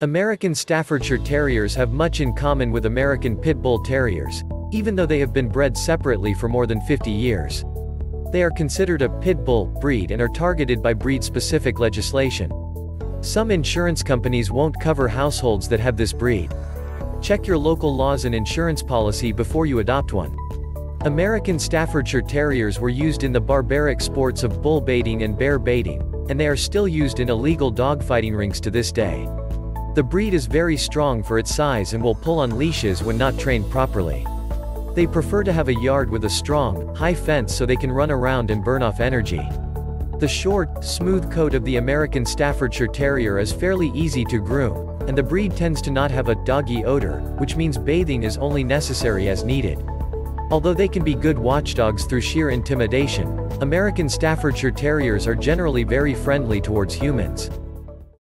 American Staffordshire Terriers have much in common with American Pit Bull Terriers, even though they have been bred separately for more than 50 years. They are considered a pit bull breed and are targeted by breed-specific legislation. Some insurance companies won't cover households that have this breed. Check your local laws and insurance policy before you adopt one. American Staffordshire Terriers were used in the barbaric sports of bull baiting and bear baiting, and they are still used in illegal dogfighting rings to this day. The breed is very strong for its size and will pull on leashes when not trained properly. They prefer to have a yard with a strong, high fence so they can run around and burn off energy. The short, smooth coat of the American Staffordshire Terrier is fairly easy to groom, and the breed tends to not have a doggy odor, which means bathing is only necessary as needed. Although they can be good watchdogs through sheer intimidation, American Staffordshire Terriers are generally very friendly towards humans.